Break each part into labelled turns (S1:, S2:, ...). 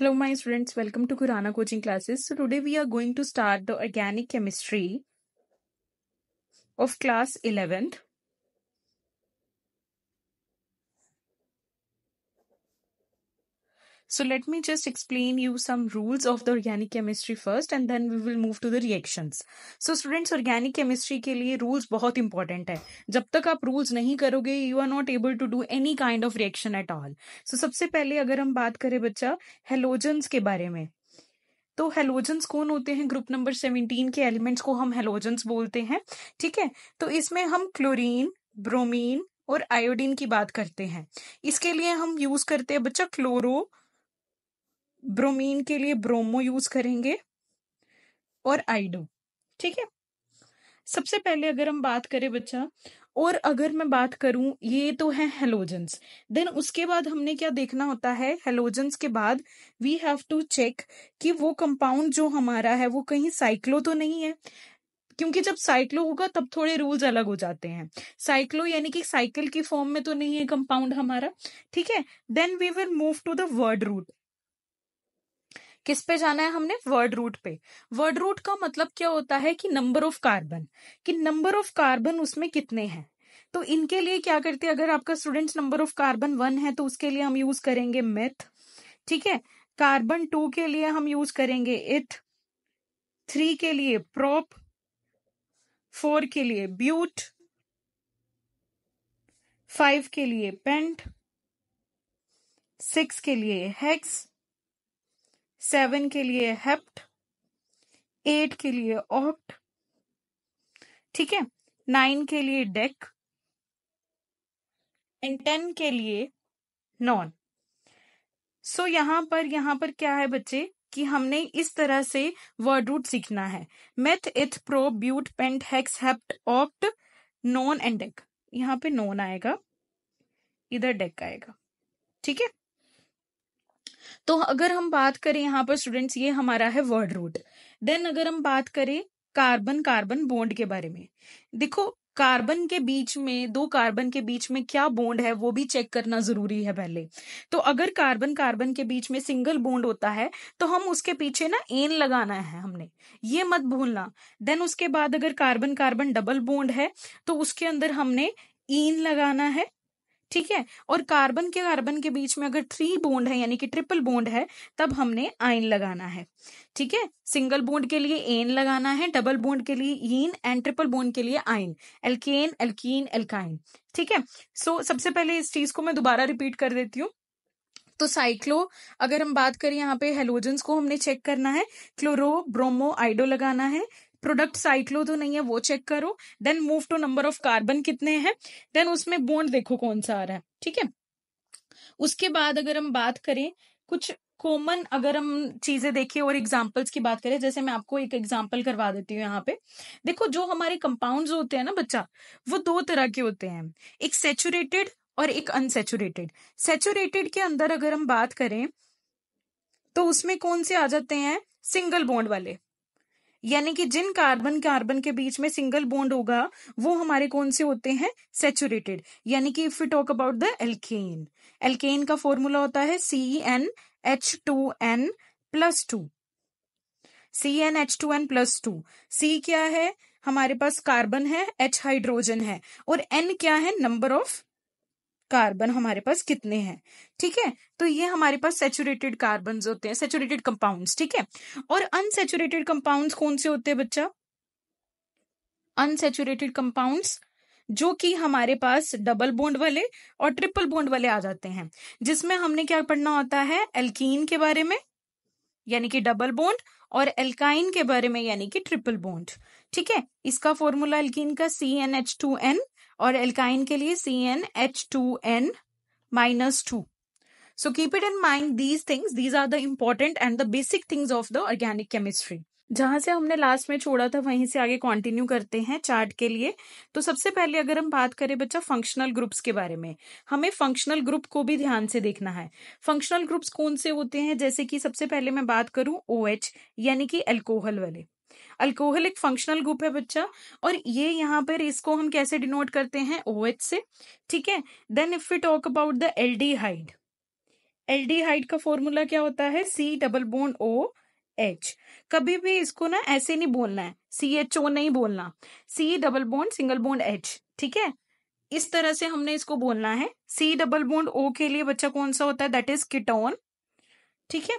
S1: Hello, my students. Welcome to Kurana coaching classes. So, today we are going to start the organic chemistry of class 11th. So, let me just explain you some rules of the organic chemistry first and then we will move to the reactions. So, students, organic chemistry के लिए rules बहुत important है जब तक आप rules नहीं करोगे you are not able to do any kind of reaction at all. So, सबसे पहले अगर हम बात करें बच्चा हेलोजन्स के बारे में तो हेलोजन्स कौन होते हैं ग्रुप नंबर सेवनटीन के एलिमेंट्स को हम हेलोजन्स बोलते हैं ठीक है तो इसमें हम क्लोरीन ब्रोमीन और आयोडीन की बात करते हैं इसके लिए हम यूज़ करते हैं बच्चा क्लोरो ब्रोमीन के लिए ब्रोमो यूज़ करेंगे और आइडो, ठीक है? सबसे पहले अगर हम बात करें बच्चा, और अगर मैं बात करूँ, ये तो है हेलोजेंस देन उसके बाद हमने क्या देखना होता है? हेलोजेंस के बाद वी हैव टू चेक कि वो कंपाउंड जो हमारा है, वो कहीं साइक्लो तो नहीं है? क्योंकि जब साइक्लो होगा, तब थोड़े रूल्स अलग हो जाते हैं। साइक्लो यानी कि साइकिल की फॉर्म में तो नहीं है कंपाउंड हमारा, ठीक है? Then we will move to the word root किस पे जाना है हमने? वर्ड रूट पे। वर्ड रूट का मतलब क्या होता है कि नंबर ऑफ़ कार्बन कि नंबर ऑफ़ कार्बन उसमें कितने हैं? तो इनके लिए क्या करते हैं? अगर आपका students number of carbon one है तो उसके लिए हम यूज़ करेंगे मेथ ठीक है? कार्बन टू के लिए हम यूज़ करेंगे इथ थ्री के लिए प्रोप फोर के लिए ब्यूट फाइव के लिए पेंट सिक्स के लिए हेक्स सेवन के लिए हेप्ट एट के लिए ऑप्ट ठीक है? नाइन के लिए डेक एंड टेन के लिए नॉन। सो so, यहाँ पर यहाँ पर क्या है बच्चे? कि हमने इस तरह से वर्ड रूट सीखना है। Meth eth pro but pent hex hept opt non and dec. यहाँ पे नॉन आएगा इधर डेक आएगा। ठीक है? तो अगर हम बात करें यहाँ पर स्टूडेंट्स ये हमारा है वर्ड रूट देन अगर हम बात करें कार्बन कार्बन बॉन्ड के बारे में, देखो कार्बन के बीच में, दो कार्बन के बीच में क्या बॉन्ड है वो भी चेक करना ज़रूरी है पहले। तो अगर कार्बन कार्बन के बीच में सिंगल बॉन्ड होता है तो हम उसके पीछे ना एन लगाना है हमने। ये मत भूलना। देन उसके बाद अगर कार्बन कार्बन डबल बॉन्ड है तो उसके अंदर हमने ईन लगाना है ठीक है? और कार्बन के कार्बन के बीच में अगर थ्री बोन्ड है, यानी कि ट्रिपल बोन्ड है, तब हमने आइन लगाना है। ठीक है? सिंगल बोन्ड के लिए एन लगाना है डबल बोन्ड के लिए ईन एंड ट्रिपल बोन्ड के लिए आइन एल्केन एल्कीन एल्काइन ठीक है? सो सबसे पहले इस चीज़ को मैं दोबारा रिपीट कर देती हूँ। तो साइक्लो अगर हम बात करें यहाँ पे हेलोजेंस को हमने चेक करना है क्लोरो ब्रोमो आइडो लगाना है प्रोडक्ट साइक्लो तो नहीं है, वो चेक करो। Then move to number of carbon कितने हैं? देन उसमें बॉन्ड देखो कौन सा आ रहा है, ठीक है? उसके बाद अगर हम बात करें, कुछ कॉमन अगर हम चीज़ें देखें और एग्जाम्पल्स की बात करें, जैसे मैं आपको एक एग्ज़ाम्पल करवा देती हूँ यहाँ पे। देखो, जो हमारे कंपाउंड्स होते हैं ना बच्चा, वो दो तरह के होते हैं। एक सेचुरेटेड और एक अनसेचुरेटेड सेचुरेटेड के अंदर अगर हम बात करें तो उसमें कौन से आ जाते हैं? सिंगल बॉन्ड वाले। यानी कि जिन कार्बन कार्बन के बीच में सिंगल बॉन्ड होगा, वो हमारे कौन से होते हैं? सेचुरेटेड यानी कि if you talk about the alkane alkane का फॉर्मूला होता है C N H two N plus two C N H two N plus two C क्या है? हमारे पास कार्बन है एच हाइड्रोजन है. और एन क्या है? नंबर ऑफ़ कार्बन हमारे पास कितने हैं, ठीक है? तो ये हमारे पास सेचुरेटेड कार्बन होते हैं सेचुरेटेड कंपाउंड्स ठीक है? और अनसेचुरेटेड कंपाउंड्स कौन से होते हैं बच्चा? अनसेचुरेटेड कंपाउंड्स जो कि हमारे पास डबल बॉन्ड वाले और ट्रिपल बॉन्ड वाले आ जाते हैं, जिसमें हमने क्या पढ़ना होता है? एल्कीन के बारे में, यानी कि डबल बॉन्ड और एल्काइन के बारे में, यानी कि ट्रिपल बॉन्ड ठीक है? इसका फॉर्मूला एल्कीन का C N H two N और एल्काइन के लिए C N H two N minus two so keep it in mind these things these are the important and the basic things of the organic chemistry जहाँ से हमने last में छोड़ा था, वहीं से आगे कंटिन्यू करते हैं चार्ट के लिए। तो सबसे पहले अगर हम बात करें बच्चा फंक्शनल ग्रुप्स के बारे में, हमें फंक्शनल ग्रुप को भी ध्यान से देखना है। फंक्शनल ग्रुप्स कौन से होते हैं? जैसे कि सबसे पहले मैं बात करूँ ओ OH यानी कि एल्कोहल वाले। अल्कोहल एक फंक्शनल ग्रुप है बच्चा, और ये यहाँ पर इसको हम कैसे डिनोट करते हैं? ओ OH से, ठीक है? Then if we talk about the aldehyde aldehyde का फॉर्मूला क्या होता है? C double bond O H कभी भी इसको ना ऐसे नहीं बोलना है सी एच ओ नहीं बोलना। C double bond single bond H ठीक है? इस तरह से हमने इसको बोलना है। सी डबल बोन ओ के लिए बच्चा कौन सा होता है? दैट इज़ किटोन ठीक है?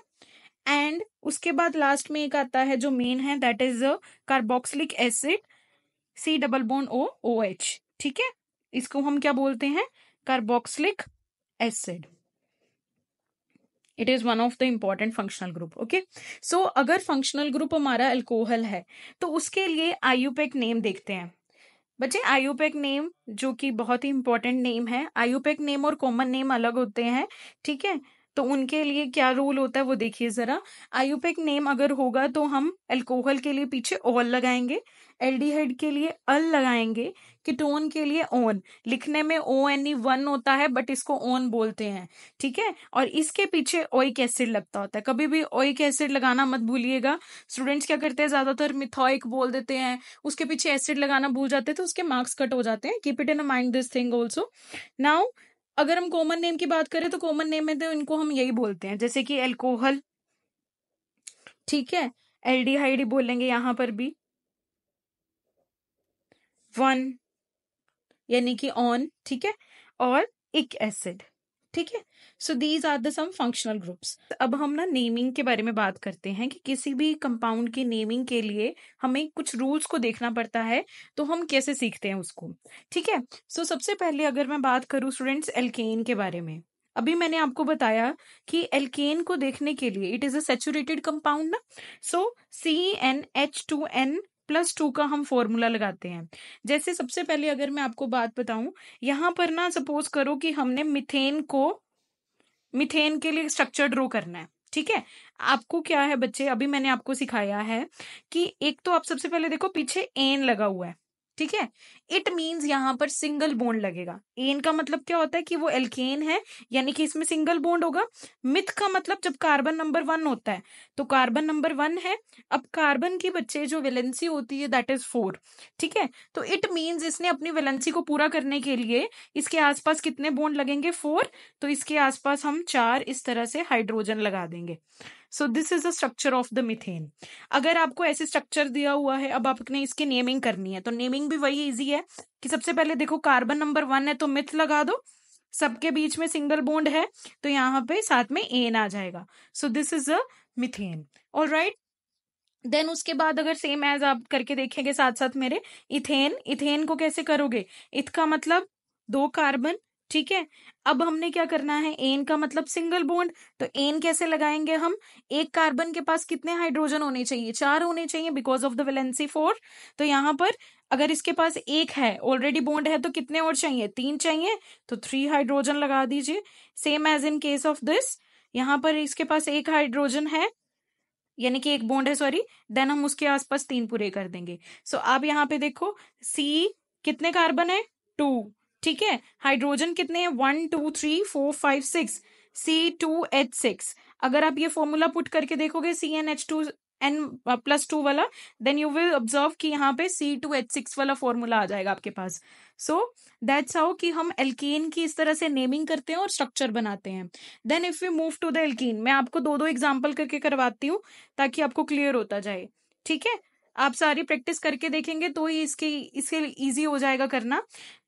S1: एंड उसके बाद लास्ट में एक आता है जो मेन है that is carboxylic acid C double bond O O H ठीक है? इसको हम क्या बोलते हैं? Carboxylic acid it is one of the important functional group okay so अगर फंक्शनल ग्रुप हमारा अल्कोहल है तो उसके लिए आयुपेक नेम देखते हैं। बच्चे आयुपेक नेम जो कि बहुत ही इंपॉर्टेंट नेम है आयुपेक नेम और कॉमन नेम अलग होते हैं, ठीक है? तो उनके लिए क्या रूल होता है वो देखिए जरा। आयुपेक नेम अगर होगा तो हम एल्कोहल के लिए पीछे ऑल लगाएँगे एल्डिहाइड के लिए अल लगाएँगे कीटोन के लिए ओन लिखने में ओ एन ई वन होता है बट इसको ओन बोलते हैं, ठीक है? और इसके पीछे ओइक एसिड लगता होता है। कभी भी ओइक एसिड लगाना मत भूलिएगा। स्टूडेंट्स क्या करते हैं? ज़्यादातर मिथोइक बोल देते हैं। उसके पीछे एसिड लगाना भूल जाते हैं तो उसके मार्क्स कट हो जाते हैं। Keep it in mind this thing also now अगर हम कॉमन नेम की बात करें तो कॉमन नेम में तो इनको हम यही बोलते हैं, जैसे कि एल्कोहल ठीक है? एल्डिहाइड बोलेंगे यहाँ पर भी। वन यानी कि ऑन ठीक है? और एक एसिड ठीक है? So these are the some functional groups अब हम ना नेमिंग के बारे में बात करते हैं कि किसी भी कंपाउंड की नेमिंग के लिए हमें कुछ रूल्स को देखना पड़ता है तो हम कैसे सीखते हैं उसको? ठीक है? सो so, सबसे पहले अगर मैं बात करूँ स्टूडेंट्स एल्केन के बारे में अभी मैंने आपको बताया कि एल्केन को देखने के लिए it is a saturated compound ना? So C N H two N plus two का हम फॉर्मूला लगाते हैं। जैसे सबसे पहले अगर मैं आपको बात बताऊँ, यहाँ पर ना सपोज़ करो कि हमने मिथेन को, मिथेन के लिए स्ट्रक्चर ड्रॉ करना है, ठीक है? आपको क्या है बच्चे, अभी मैंने आपको सिखाया है कि एक तो आप सबसे पहले देखो पीछे एन लगा हुआ है, ठीक है? इट मीन्स यहाँ पर सिंगल बोन लगेगा। एन का मतलब क्या होता है कि वो एल्केन है, यानी कि इसमें सिंगल बोन्ड होगा। मिथ का मतलब जब कार्बन नंबर वन होता है तो कार्बन नंबर वन है। अब कार्बन की बच्चे जो वेलेंसी होती है दैट इज़ फोर ठीक है? तो इट मीन्स इसने अपनी वेलेंसी को पूरा करने के लिए इसके आसपास कितने बोन्ड लगेंगे? फोर तो इसके आसपास हम चार इस तरह से हाइड्रोजन लगा देंगे। So this is the structure of the methane अगर आपको ऐसे स्ट्रक्चर दिया हुआ है, अब आपने इसकी नेमिंग करनी है तो नेमिंग भी वही इजी है। कि सबसे पहले देखो कार्बन नंबर वन है तो मिथ लगा दो। सबके बीच में सिंगल बोन्ड है तो यहाँ पे साथ में एन आ जाएगा। So this is a methane all right then उसके बाद अगर सेम एज आप करके देखेंगे साथ साथ मेरे इथेन इथेन को कैसे करोगे? इथ का मतलब दो कार्बन ठीक है? अब हमने क्या करना है? एन का मतलब सिंगल बॉन्ड तो एन कैसे लगाएँगे हम? एक कार्बन के पास कितने हाइड्रोजन होने चाहिए? चार होने चाहिए because of the valency four तो यहाँ पर अगर इसके पास एक है ऑलरेडी बॉन्ड है तो कितने और चाहिए? तीन चाहिए तो थ्री हाइड्रोजन लगा दीजिए। Same as in case of this यहाँ पर इसके पास एक हाइड्रोजन है यानी कि एक बॉन्ड है सॉरी देन हम उसके आसपास तीन पूरे कर देंगे। सो so, आप यहाँ पे देखो सी कितने कार्बन है? टू ठीक है? हाइड्रोजन कितने हैं? One two three four five six C two H six अगर आप ये फॉर्मूला पुट करके देखोगे C N H two N plus two वाला देन यू विल ऑब्ज़र्व कि यहाँ पे सी टू एच सिक्स वाला फॉर्मूला आ जाएगा आपके पास. सो दैट्स हाउ कि हम एल्कीन की इस तरह से नेमिंग करते हैं और स्ट्रक्चर बनाते हैं. Then if you move to the alkene मैं आपको दो दो एग्ज़ाम्पल करके करवाती हूँ, ताकि आपको क्लियर होता जाए. ठीक है? आप सारी प्रैक्टिस करके देखेंगे तो ही इसके इसके इजी हो जाएगा करना.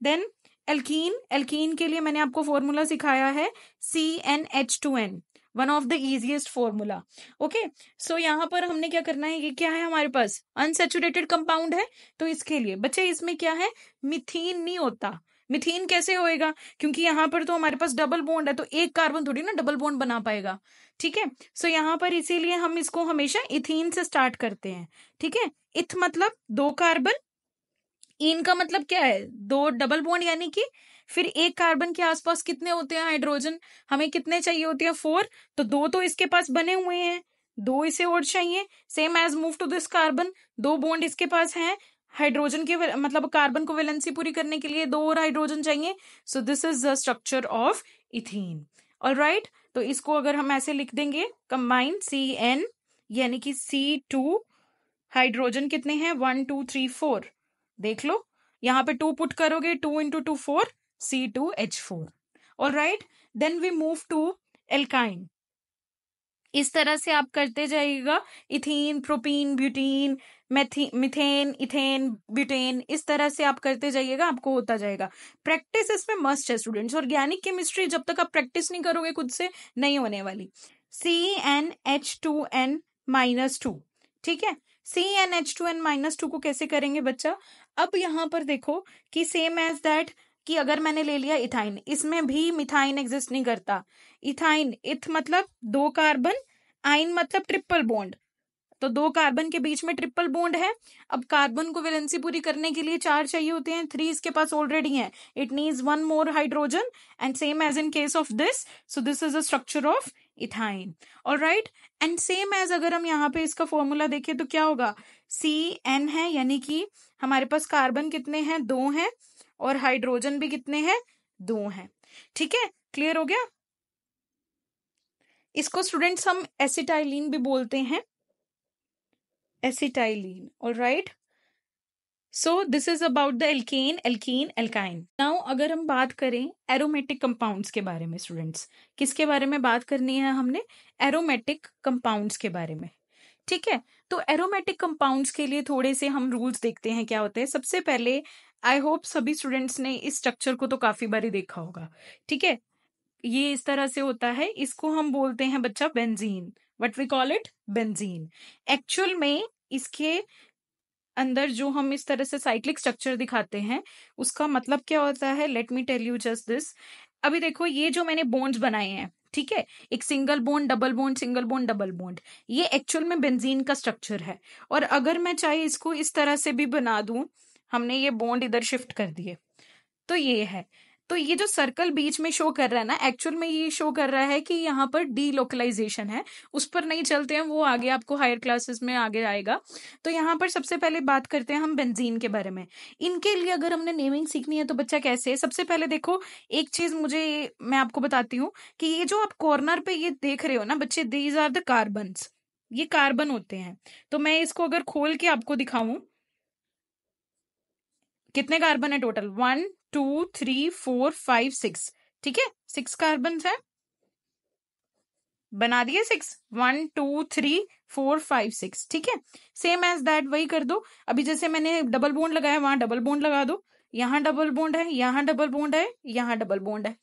S1: देन एल्कीन एल्कीन के लिए मैंने आपको फॉर्मूला सिखाया है C N H two N one of the easiest formula okay so यहाँ पर हमने क्या करना है? ये क्या है हमारे पास? अनसेचुरेटेड कंपाउंड है तो इसके लिए। बच्चे, इसमें क्या है? मिथीन नहीं होता। मिथीन कैसे होएगा? क्योंकि यहाँ पर तो हमारे पास डबल बॉन्ड है तो एक कार्बन थोड़ी ना डबल बॉन्ड बना पाएगा। ठीक है? सो यहाँ पर इसीलिए हम इसको हमेशा इथीन से स्टार्ट करते हैं। ठीक है? इथ मतलब दो कार्बन इन का मतलब क्या है? दो डबल बॉन्ड यानी कि फिर एक कार्बन के आसपास कितने होते हैं हाइड्रोजन हमें कितने चाहिए होते हैं? फोर तो दो तो इसके पास बने हुए हैं। दो इसे और चाहिए। Same as move to this carbon दो बॉन्ड इसके पास हैं। हाइड्रोजन के मतलब कार्बन को वेलेंसी पूरी करने के लिए दो और हाइड्रोजन चाहिए। So this is the structure of ethene all right तो इसको अगर हम ऐसे लिख देंगे कंबाइन सी एन यानी कि सी टू हाइड्रोजन कितने हैं? वन टू थ्री फोर देख लो, यहाँ पे टू पुट करोगे two into two four C two H four और right then we move to alkyne इस तरह से आप करते जाइएगा, ethene, propene, butene methane, ethane, butane, इस तरह से आप करते जाइएगा, आपको होता जाएगा। प्रैक्टिस इसमें मस्ट है स्टूडेंट्स ऑर्गेनिक केमिस्ट्री जब तक आप प्रैक्टिस नहीं करोगे खुद से, नहीं होने वाली। C N H two N minus two ठीक है? C N H two N minus two को कैसे करेंगे बच्चा? अब यहाँ पर देखो कि सेम एज दैट कि अगर मैंने ले लिया इथाइन इसमें भी मिथाइन एग्जिस्ट नहीं करता। इथाइन इथ मतलब दो कार्बन आइन मतलब ट्रिपल बॉन्ड तो दो कार्बन के बीच में ट्रिपल बॉन्ड है। अब कार्बन को वैलेंसी पूरी करने के लिए चार चाहिए होते हैं। थ्री इसके पास ऑलरेडी है। It needs one more hydrogen and same as in case of this so this is the structure of ethyne और राइट एंड सेम एज अगर हम यहाँ पे इसका फॉर्मूला देखें तो क्या होगा? सी एन है, यानी कि हमारे पास कार्बन कितने हैं? दो हैं, और हाइड्रोजन भी कितने हैं? दो हैं। ठीक है? क्लियर हो गया? इसको स्टूडेंट्स हम एसिटाइलिन भी बोलते हैं। Acetylene all right so this is about the alkane alkene alkyne now अगर हम बात करें एरोमेटिक कंपाउंड्स के बारे में स्टूडेंट्स किसके बारे में बात करनी है हमने? एरोमेटिक कंपाउंड्स के बारे में। ठीक है? तो एरोमेटिक कंपाउंड्स के लिए थोड़े से हम रूल्स देखते हैं क्या होते हैं। सबसे पहले आई होप सभी स्टूडेंट्स ने इस स्ट्रक्चर को तो काफ़ी बारी देखा होगा, ठीक है? ये इस तरह से होता है, इसको हम बोलते हैं बच्चा benzene what we call it benzene actual में इसके अंदर जो हम इस तरह से साइक्लिक स्ट्रक्चर दिखाते हैं, उसका मतलब क्या होता है? Let me tell you just this अभी देखो, ये जो मैंने बोन्ड्स बनाए हैं ठीक है? एक single bond double bond single bond double bond ये एक्चुअल में बेंजीन का स्ट्रक्चर है। और अगर मैं चाहे इसको इस तरह से भी बना दूँ, हमने ये बोन्ड इधर शिफ्ट कर दिए। तो ये है। तो ये जो सर्कल बीच में शो कर रहा है ना एक्चुअल में ये शो कर रहा है कि यहाँ पर डी लोकलाइजेशन है। उस पर नहीं चलते हैं, वो आगे आपको हायर क्लासेस में आगे आएगा। तो यहाँ पर सबसे पहले बात करते हैं हम बेंजीन के बारे में। इनके लिए अगर हमने नेमिंग सीखनी है तो बच्चा कैसे सबसे पहले देखो, एक चीज़ मुझे, मैं आपको बताती हूँ कि ये जो आप कॉर्नर पे ये देख रहे हो ना बच्चे दीज आर द कार्बन ये कार्बन होते हैं। तो मैं इसको अगर खोल के आपको दिखाऊँ, कितने कार्बन है total one two three four five six ठीक है? सिक्स कार्बन है। बना दिए six one two three four five six ठीक है? सेम एज दैट वही कर दो। अभी जैसे मैंने डबल बोन्ड लगाया, वहाँ डबल बोन्ड लगा दो। यहाँ डबल बोन्ड है, यहाँ डबल बोन्ड है, यहाँ डबल बोन्ड है।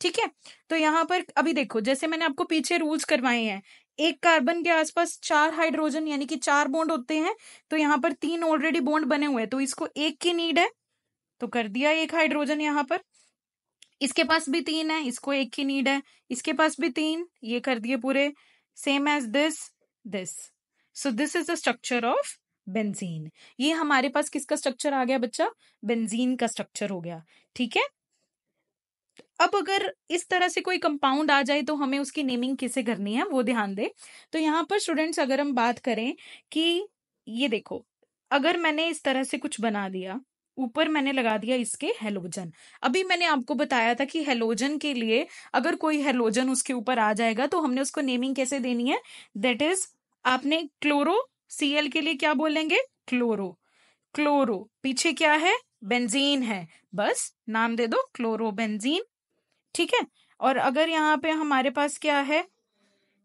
S1: ठीक है? तो यहाँ पर अभी देखो, जैसे मैंने आपको पीछे रूल्स करवाए हैं, एक कार्बन के आसपास चार हाइड्रोजन यानी कि चार बोन्ड होते हैं तो यहाँ पर तीन ऑलरेडी बॉन्ड बने हुए हैं तो इसको एक की नीड है। तो कर दिया एक हाइड्रोजन यहाँ पर। इसके पास भी तीन है, इसको एक की नीड है। इसके पास भी तीन, ये कर दिए पूरे। Same as this this so this is the structure of benzene ये हमारे पास किसका स्ट्रक्चर आ गया बच्चा? बेंजीन का स्ट्रक्चर हो गया। ठीक है? अब अगर इस तरह से कोई कंपाउंड आ जाए तो हमें उसकी नेमिंग किसे करनी है, वो ध्यान दे। तो यहाँ पर स्टूडेंट्स अगर हम बात करें कि ये देखो, अगर मैंने इस तरह से कुछ बना दिया ऊपर मैंने लगा दिया इसके हेलोजन। अभी मैंने आपको बताया था कि हेलोजन के लिए अगर कोई हेलोजन उसके ऊपर आ जाएगा तो हमने उसको नेमिंग कैसे देनी है? दैट इज़ आपने क्लोरो सीएल के लिए क्या बोलेंगे क्लोरो क्लोरो पीछे क्या है? बेंजीन है। बस, नाम दे दो क्लोरो बेंजीन ठीक है? और अगर यहाँ पे हमारे पास क्या है?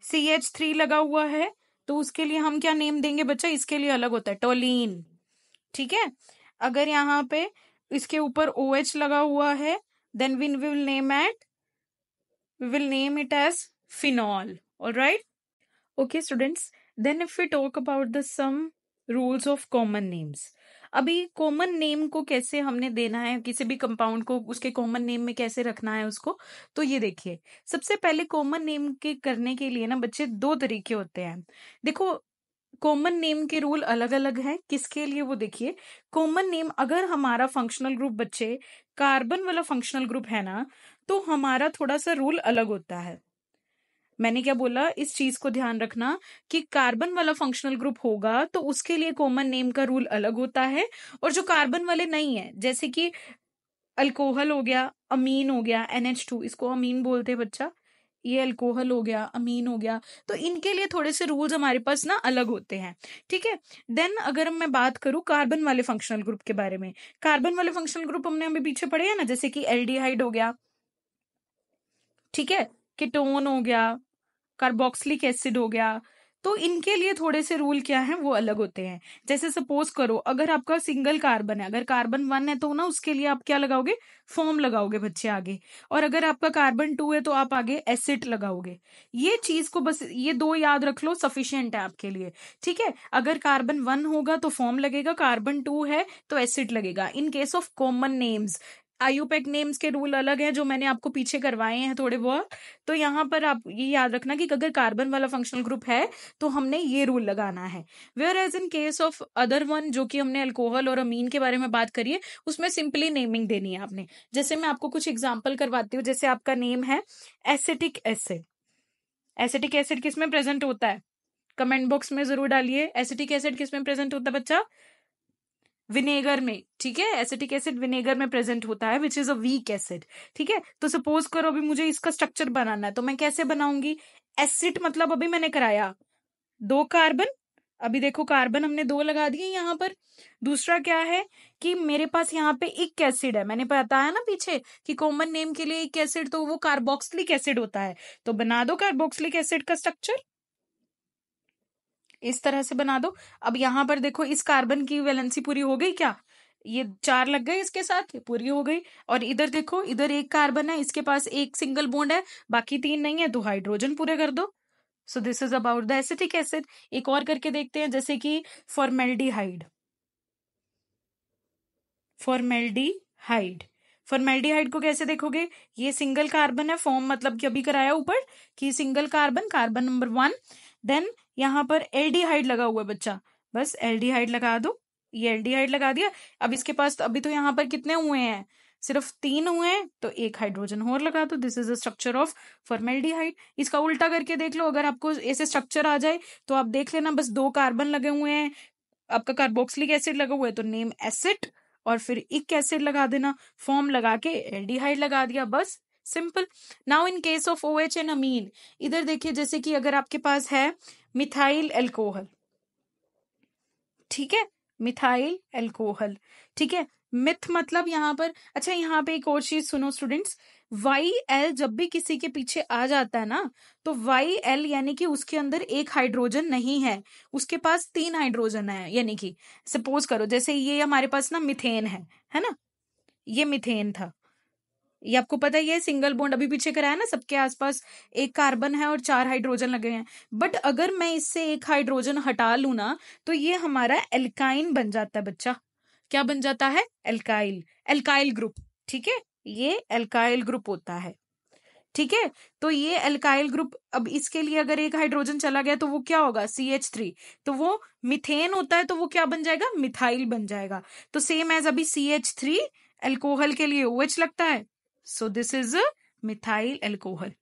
S1: सी एच थ्री लगा हुआ है तो उसके लिए हम क्या नेम देंगे बच्चा? इसके लिए अलग होता है टोलिन ठीक है? अगर यहाँ पे इसके ऊपर ओ OH लगा हुआ है then we will name it we will name it as final और right okay students then if we talk about the some rules of common names अभी कॉमन नेम को कैसे हमने देना है, किसी भी कंपाउंड को, उसके कॉमन नेम में कैसे रखना है उसको तो ये देखिए। सबसे पहले कॉमन नेम के करने के लिए ना बच्चे दो तरीके होते हैं। देखो कॉमन नेम के रूल अलग अलग हैं। किसके लिए वो देखिए कॉमन नेम अगर हमारा फंक्शनल ग्रुप बच्चे कार्बन वाला फंक्शनल ग्रुप है ना तो हमारा थोड़ा सा रूल अलग होता है। मैंने क्या बोला? इस चीज़ को ध्यान रखना कि कार्बन वाला फंक्शनल ग्रुप होगा तो उसके लिए कॉमन नेम का रूल अलग होता है और जो कार्बन वाले नहीं है, जैसे कि अल्कोहल हो गया अमीन हो गया एनएच टू इसको अमीन बोलते हैं बच्चा। ये अल्कोहल हो गया अमीन हो गया तो इनके लिए थोड़े से रूल्स हमारे पास ना अलग होते हैं, ठीक है? देन अगर मैं बात करूँ कार्बन वाले फंक्शनल ग्रुप के बारे में कार्बन वाले फंक्शनल ग्रुप हमने अभी पीछे पड़े हैं ना, जैसे कि एल्डिहाइड हो गया, ठीक है? किटोन हो गया कार्बोक्सिलिक एसिड हो गया तो इनके लिए थोड़े से रूल क्या है, वो अलग होते हैं। जैसे सपोज़ करो, अगर आपका सिंगल कार्बन है, अगर कार्बन वन है तो ना उसके लिए आप क्या लगाओगे? फॉर्म लगाओगे बच्चे आगे। और अगर आपका कार्बन टू है तो आप आगे एसिड लगाओगे। ये चीज़ को बस, ये दो याद रख लो सफिशियंट है आपके लिए। ठीक है? अगर कार्बन वन होगा तो फॉर्म लगेगा, कार्बन टू है तो एसिड लगेगा। In case of common names IUPAC names के रूल अलग हैं, जो मैंने आपको पीछे करवाए हैं थोड़े बहुत। तो यहाँ पर आप ये याद रखना कि अगर कार्बन वाला फंक्शनल ग्रुप है तो हमने ये रूल लगाना है। Whereas in case of other one जो कि हमने अल्कोहल और अमीन के बारे में बात करी है, उसमें सिंपली नेमिंग देनी है आपने। जैसे मैं आपको कुछ एग्ज़ाम्पल करवाती हूँ, जैसे आपका नेम है एसिटिक एसिड एसिटिक एसिड किसमें प्रेजेंट होता है? कमेंट बॉक्स में ज़रूर डालिए एसिटिक एसिड किसमें प्रेजेंट होता है बच्चा? विनेगर में, ठीक है? एसिटिक एसिड विनेगर में प्रेजेंट होता है which is a weak acid ठीक है? तो सपोज़ करो, अभी मुझे इसका स्ट्रक्चर बनाना है तो मैं कैसे बनाऊँगी? एसिड मतलब अभी मैंने कराया, दो कार्बन अभी देखो कार्बन हमने दो लगा दिए यहाँ पर, दूसरा क्या है कि मेरे पास यहाँ पे एक एसिड है, मैंने बताया ना पीछे कि कॉमन नेम के लिए एक एसिड तो वो कार्बोक्सिलिक एसिड होता है तो बना दो कार्बोक्सिलिक एसिड का स्ट्रक्चर इस तरह से बना दो। अब यहाँ पर देखो, इस कार्बन की वैलेंसी पूरी हो गई क्या? ये चार लग गए इसके साथ पूरी हो गई। और इधर देखो, इधर एक कार्बन है, इसके पास एक सिंगल बॉन्ड है, बाकी तीन नहीं है तो हाइड्रोजन पूरे कर दो। So this is about the acetic acid एक और करके देखते हैं, जैसे कि फॉर्मेल्डिहाइड फॉर्मेल्डिहाइड फॉर्मेल्डिहाइड को कैसे देखोगे? ये सिंगल कार्बन है फॉर्म मतलब कि अभी कराया ऊपर कि single carbon carbon number one then यहाँ पर एल्डिहाइड लगा हुआ है बच्चा। बस एल्डिहाइड लगा दो। ये एल्डिहाइड लगा दिया। अब इसके पास अभी तो यहाँ पर कितने हुए हैं? सिर्फ़ तीन हुए हैं तो एक हाइड्रोजन और लगा दो। This is the structure of formaldehyde इसका उल्टा करके देख लो। अगर आपको ऐसे स्ट्रक्चर आ जाए तो आप देख लेना, बस दो कार्बन लगे हुए हैं। आपका कार्बोक्सिलिक एसिड लगा हुआ है तो नेम एसिड और फिर इक एसिड लगा देना। फॉर्म लगा के एल्डिहाइड लगा दिया, बस। Simple now in case of O H N amine इधर देखिए, जैसे कि अगर आपके पास है मिथाइल एल्कोहल ठीक है? मिथाइल एल्कोहल ठीक है? मिथ मतलब यहाँ पर अच्छा यहाँ पे एक और चीज़ सुनो स्टूडेंट्स वाई एल जब भी किसी के पीछे आ जाता है ना तो वाई एल यानी कि उसके अंदर एक हाइड्रोजन नहीं है, उसके पास तीन हाइड्रोजन है, यानी कि सपोज़ करो, जैसे ये हमारे पास ना मिथेन है है ना? ये मिथेन था। ये आपको पता ही है सिंगल बॉन्ड अभी पीछे कराया ना, सबके आसपास एक कार्बन है और चार हाइड्रोजन लगे हैं। बट अगर मैं इससे एक हाइड्रोजन हटा लू ना तो ये हमारा एल्काइन बन जाता है बच्चा। क्या बन जाता है? एल्काइल एल्काइल ग्रुप ठीक है? ये एल्काइल ग्रुप होता है। ठीक है? तो ये एल्काइल ग्रुप अब इसके लिए अगर एक हाइड्रोजन चला गया तो वो क्या होगा? सी एच थ्री तो वो मिथेन होता है तो वो क्या बन जाएगा? मिथाइल बन जाएगा। तो सेम एज अभी सी एच थ्री एल्कोहल के लिए ओ OH लगता है। So this is methyl alcohol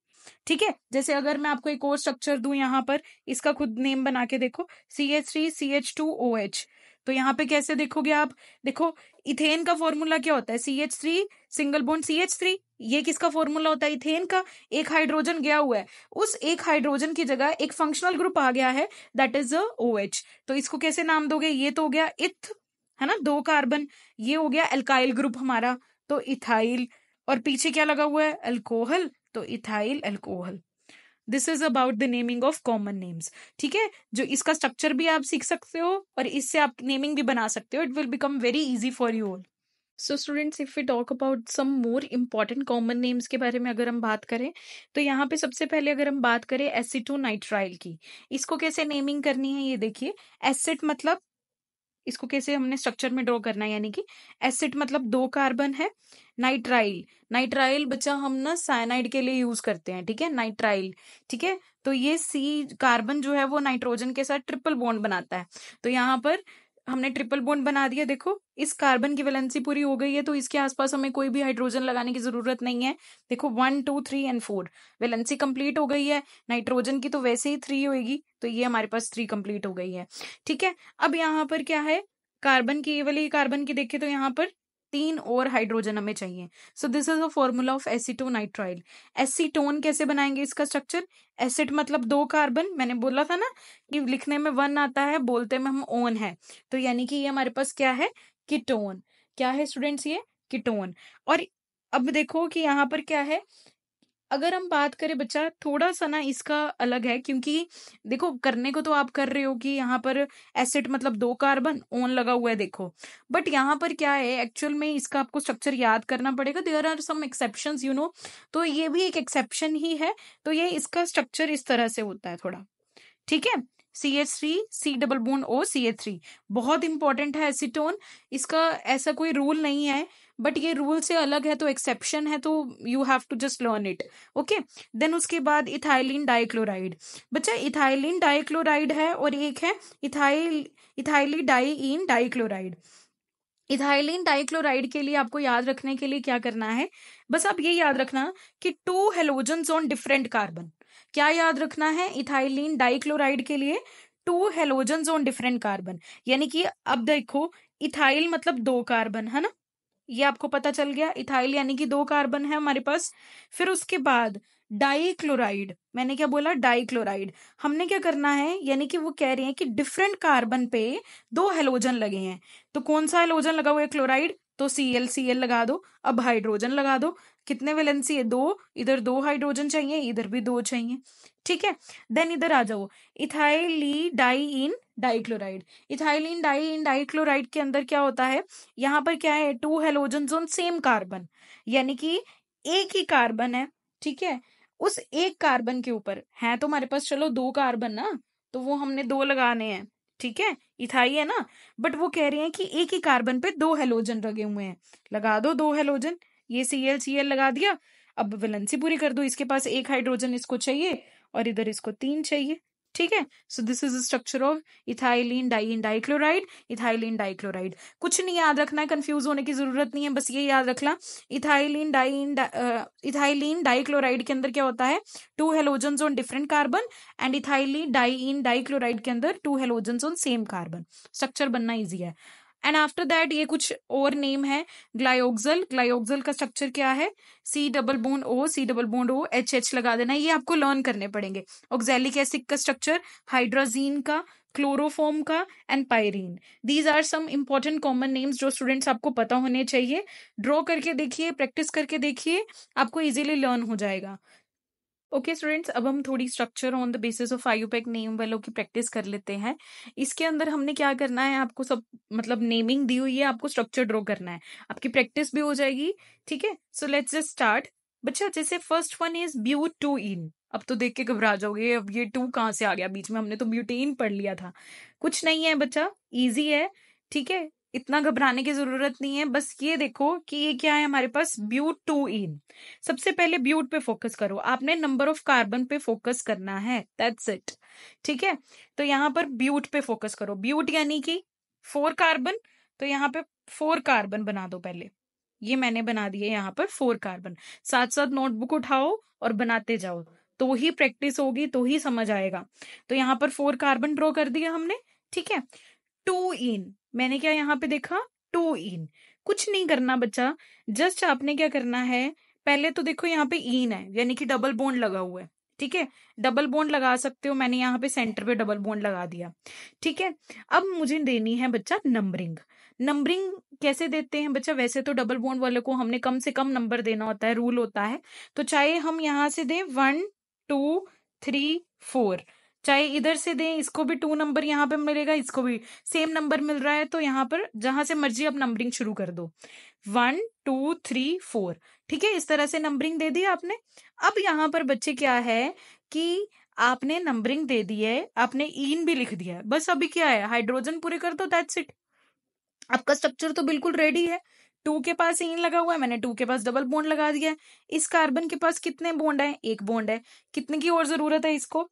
S1: ठीक है? जैसे अगर मैं आपको एक और स्ट्रक्चर दू यहाँ पर, इसका खुद नेम बना के देखो. C H three C H two O H तो यहाँ पे कैसे देखोगे आप? देखो, इथेन का फॉर्मूला क्या होता है? C H three single bond C H three ये किसका फॉर्मूला होता है? इथेन का. एक हाइड्रोजन गया हुआ है. उस एक हाइड्रोजन की जगह एक फंक्शनल ग्रुप आ गया है. दैट इज़ ओ एच तो इसको कैसे नाम दोगे? ये तो हो गया इथ है ना? दो कार्बन ये हो गया एल्काइल ग्रुप हमारा. तो इथाइल और पीछे क्या लगा हुआ है? अल्कोहल तो ethyl alcohol. This is about the naming of common names ठीक है? जो इसका स्ट्रक्चर भी आप सीख सकते हो और इससे आप नेमिंग भी बना सकते हो it will become very easy for you all so students if we talk about some more important common names के बारे में अगर हम बात करें तो यहाँ पे सबसे पहले अगर हम बात करें एसिटो नाइट्राइल की, इसको कैसे नेमिंग करनी है ये देखिए। एसिड मतलब इसको कैसे हमने स्ट्रक्चर में ड्रॉ करना है, यानी कि एसिड मतलब दो कार्बन है नाइट्राइल। नाइट्राइल बच्चा हम ना साइनाइड के लिए यूज़ करते हैं, ठीक है? नाइट्राइल, ठीक है? तो ये सी कार्बन जो है वो नाइट्रोजन के साथ ट्रिपल बॉन्ड बनाता है। तो यहाँ पर हमने ट्रिपल बॉन्ड बना दिया, देखो, इस कार्बन की वैलेंसी पूरी हो गई है तो इसके आसपास हमें कोई भी हाइड्रोजन लगाने की ज़रूरत नहीं है। देखो, one, two, three and four, valency complete हो गई है, नाइट्रोजन की तो वैसे ही थ्री होगी तो ये हमारे पास थ्री कंप्लीट हो गई है, ठीक है? अब यहाँ पर क्या है? कार्बन की वाली कार्बन की देखे तो यहाँ पर तीन और हाइड्रोजन हमें चाहिए। So this is a formula of acetonitrile acetone कैसे बनाएँगे इसका स्ट्रक्चर एसिड मतलब दो कार्बन मैंने बोला था ना कि लिखने में वन आता है, बोलते में हम ओन है। तो यानी कि ये हमारे पास क्या है? किटोन क्या है स्टूडेंट्स ये? किटोन और अब देखो कि यहाँ पर क्या है? अगर हम बात करें बच्चा थोड़ा सा ना इसका अलग है क्योंकि देखो, करने को तो आप कर रहे हो कि यहाँ पर एसिड मतलब दो कार्बन ओन लगा हुआ है देखो। बट यहाँ पर क्या है, एक्चुअल में इसका आपको स्ट्रक्चर याद करना पड़ेगा। There are some exception you know. तो ये भी एक एक्सेप्शन ही है। तो ये इसका स्ट्रक्चर इस तरह से होता है थोड़ा। ठीक है? C H three C double bond O C H three बहुत इंपॉर्टेंट है एसिटोन इसका ऐसा कोई रूल नहीं है। बट ये रूल से अलग है तो एक्सेप्शन है तो you have to just learn it okay then उसके बाद इथाइलिन डाइक्लोराइड। बच्चा, इथाइलिन डाइक्लोराइड है और एक है ethyl, ethylidene dichloride. Ethylene dichloride के लिए आपको याद रखने के लिए क्या करना है? बस आप ये याद रखना कि two halogen on different carbon क्या याद रखना है? इथाइलिन डाइक्लोराइड के लिए two halogen on different carbon यानी कि अब देखो, इथाइल मतलब दो कार्बन है ना? ये आपको पता चल गया, इथाइल यानी कि दो कार्बन है हमारे पास। फिर उसके बाद डाइक्लोराइड, मैंने क्या बोला? डाइक्लोराइड। हमने क्या करना है, यानी कि वो कह रहे हैं कि डिफरेंट कार्बन पे दो हेलोजन लगे हैं। तो कौन सा हेलोजन लगा हुआ है? क्लोराइड तो सी एल सी एल लगा दो। अब हाइड्रोजन लगा दो। कितने वैलेंसी है? दो। इधर दो हाइड्रोजन चाहिए, इधर भी दो चाहिए। ठीक है? देन इधर आ जाओ। Ethylidene dichloride ethylidene dichloride के अंदर क्या होता है? यहाँ पर क्या है? Two halogen on same carbon यानी कि एक ही कार्बन है। ठीक है? उस एक कार्बन के ऊपर है तो हमारे पास चलो दो कार्बन ना तो वो हमने दो लगाने हैं। ठीक है? इथाई है ना? बट वो कह रहे हैं कि एक ही कार्बन पे दो हेलोजन लगे हुए हैं। लगा दो दो हेलोजन ये सी एल सी एल लगा दिया। अब वैलेंसी पूरी कर दो, इसके पास एक हाइड्रोजन इसको चाहिए और इधर इसको तीन चाहिए, ठीक है? So this is structure of ethylidene dichloride ethylene dichloride कुछ नहीं याद रखना है कंफ्यूज होने की ज़रूरत नहीं है, बस ये याद रखना इथाइलिन डाइन इथाइलिन डाइक्लोराइड के अंदर क्या होता है? Two halogen on different carbon and ethylidene dichloride के अंदर two halogen on same carbon structure बनना ईजी है। एंड आफ्टर दैट ये कुछ और नेम है ग्लायोक्सल ग्लायोक्सल का स्ट्रक्चर क्या है? C double bond O C double bond O H H लगा देना, ये आपको लर्न करने पड़ेंगे. ऑक्जेलिक एसिड का स्ट्रक्चर हाइड्रोजीन का क्लोरोफॉर्म का and pyrene these are some important common names जो स्टूडेंट्स आपको पता होने चाहिए. ड्रॉ करके देखिए प्रैक्टिस करके देखिए, आपको इजीली लर्न हो जाएगा. ओके स्टूडेंट्स अब हम थोड़ी structure on the basis of IUPAC name वालों की प्रैक्टिस कर लेते हैं। इसके अंदर हमने क्या करना है? आपको सब मतलब नेमिंग दी हुई है, आपको स्ट्रक्चर ड्रॉ करना है। आपकी प्रैक्टिस भी हो जाएगी, ठीक है? सो लेट्स जस्ट स्टार्ट बच्चा, जैसे first one is but two ene अब तो देख के घबरा जाओगे, अब ये टू कहाँ से आ गया? बीच में हमने तो ब्यूटेन पढ़ लिया था। कुछ नहीं है बच्चा ईजी है, ठीक है? इतना घबराने की ज़रूरत नहीं है। बस ये देखो कि ये क्या है हमारे पास? ब्यूट टू इन सबसे पहले ब्यूट पे फोकस करो। आपने नंबर ऑफ़ कार्बन पे फोकस करना है। दैट्स इट ठीक है? तो यहाँ पर ब्यूट पे फोकस करो। ब्यूट यानी कि फोर कार्बन। तो यहाँ पे फोर कार्बन बना दो पहले। ये मैंने बना दिए यहाँ पर फोर कार्बन। साथ साथ नोटबुक उठाओ और बनाते जाओ। तो ही प्रैक्टिस होगी तो ही समझ आएगा। तो यहाँ पर फोर कार्बन ड्रॉ कर दिया हमने। ठीक है? Two ene. मैंने क्या यहाँ पे देखा? Two ene. कुछ नहीं करना बच्चा जस्ट आपने क्या करना है? पहले तो देखो यहाँ पे इन है, यानी कि डबल बोन्ड लगा हुआ है, ठीक है? डबल बोन्ड लगा सकते हो, मैंने यहाँ पे सेंटर पे डबल बोन्ड लगा दिया, ठीक है? अब मुझे देनी है बच्चा नंबरिंग। नंबरिंग कैसे देते हैं बच्चा? वैसे तो डबल बोन्ड वाले को हमने कम से कम नंबर देना होता है, रूल होता है। तो चाहे हम यहाँ से दें वन, टू, थ्री, फोर। चाहे इधर से दें, इसको भी टू नंबर यहाँ पे मिलेगा, इसको भी सेम नंबर मिल रहा है तो यहाँ पर जहाँ से मर्ज़ी आप नंबरिंग शुरू कर दो। वन टू थ्री फोर ठीक है? इस तरह से नंबरिंग दे दी आपने। अब यहाँ पर बच्चे क्या है कि आपने नंबरिंग दे दी है, आपने इन भी लिख दिया है। बस अभी क्या है हाइड्रोजन पूरे कर दो दैट्स इट आपका स्ट्रक्चर तो बिल्कुल रेडी है। टू के पास इन लगा हुआ है, मैंने टू के पास डबल बॉन्ड लगा दिया है। इस कार्बन के पास कितने बॉन्ड है? एक बॉन्ड है। कितने की और ज़रूरत है इसको?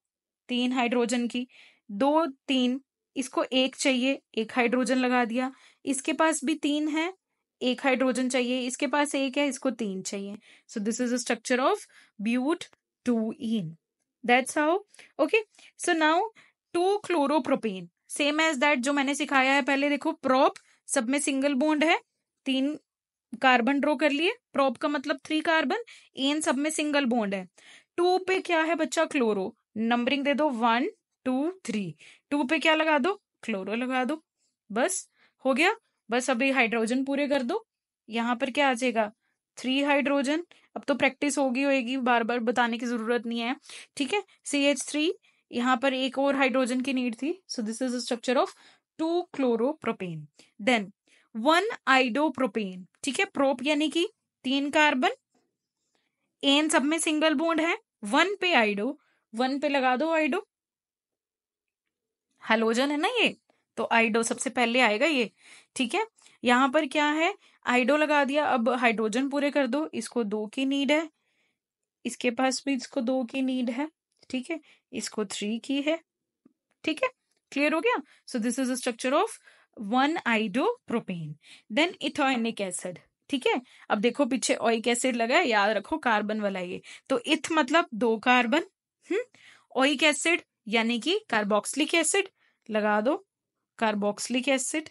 S1: तीन हाइड्रोजन की। दो, तीन, इसको एक चाहिए, एक हाइड्रोजन लगा दिया। इसके पास भी तीन है, एक हाइड्रोजन चाहिए। इसके पास एक है, इसको तीन चाहिए। So this is structure of but two ene that's how okay so now two chloropropane same as that जो मैंने सिखाया है पहले, देखो प्रॉप सब में सिंगल बॉन्ड है, तीन कार्बन ड्रॉ कर लिए। प्रोप का मतलब थ्री कार्बन एन सब में सिंगल बॉन्ड है। टू पे क्या है बच्चा? क्लोरो नंबरिंग दे दो वन, टू, थ्री। टू पे क्या लगा दो? क्लोरो लगा दो। बस, हो गया? बस अभी हाइड्रोजन पूरे कर दो। यहाँ पर क्या आ जाएगा थ्री हाइड्रोजन। अब तो प्रैक्टिस होगी होगी बार बार बताने की ज़रूरत नहीं है। ठीक है? सी एच थ्री यहाँ पर एक और हाइड्रोजन की नीड थी। So this is structure of two chloropropane then one iodopropane ठीक है? प्रोप यानी कि तीन कार्बन। एन सब में सिंगल बॉन्ड है। वन पे आइडो वन पे लगा दो आइडो। हेलोजन है ना ये? तो आइडो सबसे पहले आएगा ये, ठीक है? यहाँ पर क्या है? आइडो लगा दिया, अब हाइड्रोजन पूरे कर दो। इसको दो की नीड है। इसके पास भी इसको दो की नीड है, ठीक है? इसको थ्री की है, ठीक है? क्लियर हो गया? So this is structure of one iodo propane then ethanoic acid ठीक है? अब देखो पीछे ऑइक एसिड लगा है, याद रखो कार्बन वाला ये। तो इथ मतलब दो कार्बन हम्म ऑइक एसिड यानी कि कार्बोक्सिलिक एसिड लगा दो कार्बोक्सिलिक एसिड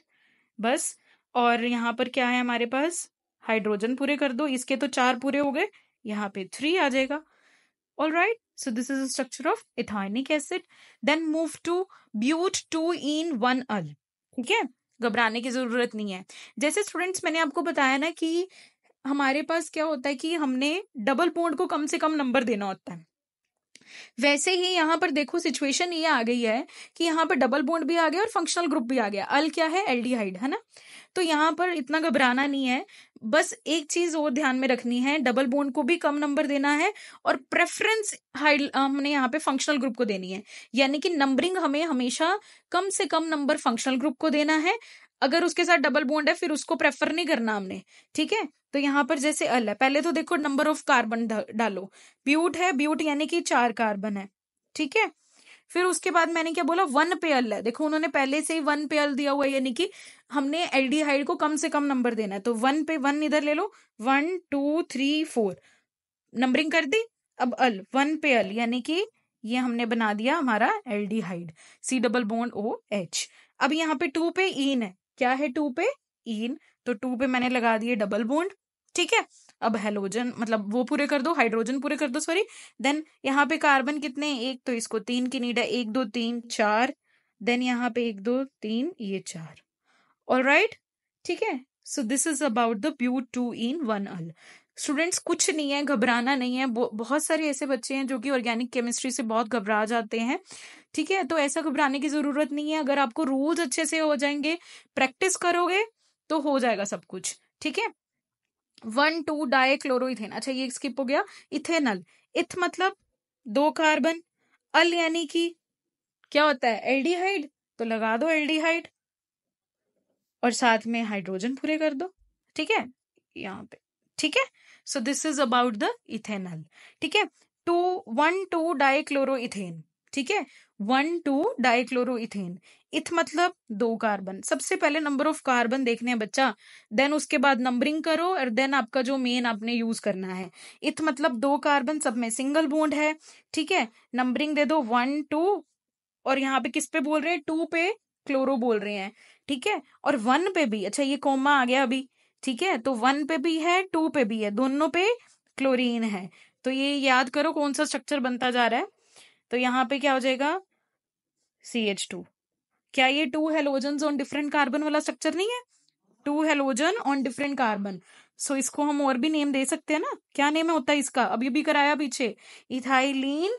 S1: बस। और यहाँ पर क्या है हमारे पास? हाइड्रोजन पूरे कर दो, इसके तो चार पूरे हो गए, यहाँ पे थ्री आ जाएगा। All right so this is structure of ethanoic acid then move to but two ene one al ठीक है? घबराने की ज़रूरत नहीं है। जैसे स्टूडेंट्स मैंने आपको बताया ना कि हमारे पास क्या होता है कि हमने डबल बॉन्ड को कम से कम नंबर देना होता है। वैसे ही यहाँ पर देखो सिचुएशन ये आ गई है कि यहाँ पर डबल बॉन्ड भी आ गया और फंक्शनल ग्रुप भी आ गया। अल क्या है? एल्डिहाइड है ना? तो यहाँ पर इतना घबराना नहीं है। बस एक चीज़ और ध्यान में रखनी है डबल बॉन्ड को भी कम नंबर देना है और प्रेफरेंस हाइड हमने यहाँ पे फंक्शनल ग्रुप को देनी है। यानी कि नंबरिंग हमें हमेशा कम से कम नंबर फंक्शनल ग्रुप को देना है। अगर उसके साथ डबल बॉन्ड है, फिर उसको प्रेफर नहीं करना हमने। ठीक है? तो यहाँ पर जैसे अल है, पहले तो देखो नंबर ऑफ़ कार्बन डालो। ब्यूट है ब्यूट यानी कि चार कार्बन है। ठीक है? फिर उसके बाद मैंने क्या बोला? वन पे अल है। देखो उन्होंने पहले से ही वन पे अल दिया हुआ है, यानी कि हमने एल्डिहाइड को कम से कम नंबर देना है। तो वन पे वन इधर ले लो। One two three four numbering कर दी। अब अल वन पे अल यानी कि ये हमने बना दिया हमारा aldehyde C double bond O H अब यहाँ पे टू पे इन है। क्या है टू पे? इन। तो टू पे मैंने लगा दिए डबल बोन्ड, ठीक है? अब हेलोजन मतलब वो पूरे कर दो हाइड्रोजन पूरे कर दो सॉरी देन यहाँ पे कार्बन कितने? एक तो इसको तीन की नीड है, एक, दो, तीन, चार. देन यहाँ पे एक, दो, तीन, ये चार. ऑल राइट ठीक है? So this is about the but two ene one al students कुछ नहीं है, घबराना नहीं है। बहुत सारे ऐसे बच्चे हैं जो कि ऑर्गेनिक केमिस्ट्री से बहुत घबरा जाते हैं। ठीक है? तो ऐसा घबराने की ज़रूरत नहीं है। अगर आपको रूल्स अच्छे से हो जाएँगे प्रैक्टिस करोगे तो हो जाएगा सब कुछ। ठीक है? वन, टू डाई क्लोरोइथेन अच्छा ये स्किप हो गया। इथेनल। इथ मतलब दो कार्बन अल यानी कि क्या होता है? एल्डिहाइड तो लगा दो एल्डिहाइड और साथ में हाइड्रोजन पूरे कर दो। ठीक है? यहाँ पे। ठीक है? So this is about the ethanal ठीक है? Two one two dichloro ethane ठीक है? वन टू डाइक्लोरो इथेन इथ मतलब दो कार्बन सबसे पहले नंबर ऑफ़ कार्बन देखने हैं बच्चा. देन उसके बाद नंबरिंग करो और देन आपका जो मेन आपने यूज़ करना है. इथ मतलब दो कार्बन सब में सिंगल बॉन्ड है. ठीक है? नंबरिंग दे दो वन टू और यहाँ पे किस पे बोल रहे हैं? टू पे क्लोरो बोल रहे हैं. ठीक है? और वन पे भी. अच्छा ये कोमा आ गया अभी. ठीक है? तो वन पे भी है टू पे भी है, दोनों पे क्लोरीन है। तो ये याद करो कौन सा स्ट्रक्चर बनता जा रहा है। तो यहाँ पे क्या हो जाएगा? सी एच टू क्या ये two halogen on different carbon वाला स्ट्रक्चर नहीं है? Two halogen on different carbon so इसको हम और भी नेम दे सकते हैं ना? क्या नेम है होता है इसका? अभी भी कराया पीछे। Ethylene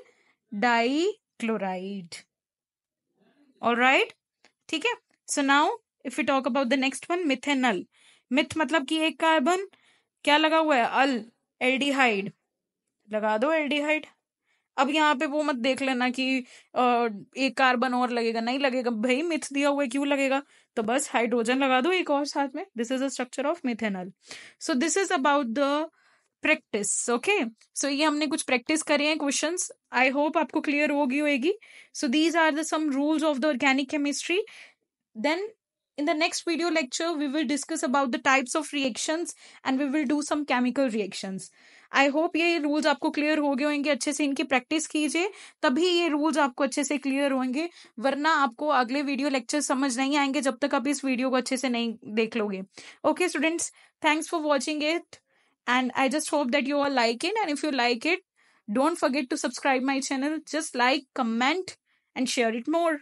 S1: di chloride all right ठीक है? So now if you talk about the next one methanal meth मतलब कि एक कार्बन, क्या लगा हुआ है? Al, aldehyde. लगा दो एल्डिहाइड। अब यहाँ पे वो मत देख लेना कि एक कार्बन और लगेगा। नहीं लगेगा। भाई, मिथ दिया हुआ है, क्यों लगेगा? तो बस हाइड्रोजन लगा दो एक और साथ में। This is a structure of methanal so this is about the practice okay so ये हमने कुछ प्रैक्टिस करे हैं क्वेश्चंस आई होप आपको क्लियर होगी होगी। So these are the some rules of the organic chemistry then in the next video lecture we will discuss about the types of reactions and we will do some chemical reactions I hope ये rules आपको clear हो गए होंगे अच्छे से इनकी practice कीजिए तभी ये रूल्स आपको अच्छे से क्लियर होंगे वरना आपको अगले वीडियो लेक्चर समझ नहीं आएँगे जब तक आप इस वीडियो को अच्छे से नहीं देख लोगे okay students thanks for watching it and i just hope that you all like it and if you like it don't forget to subscribe my channel just like comment and share it more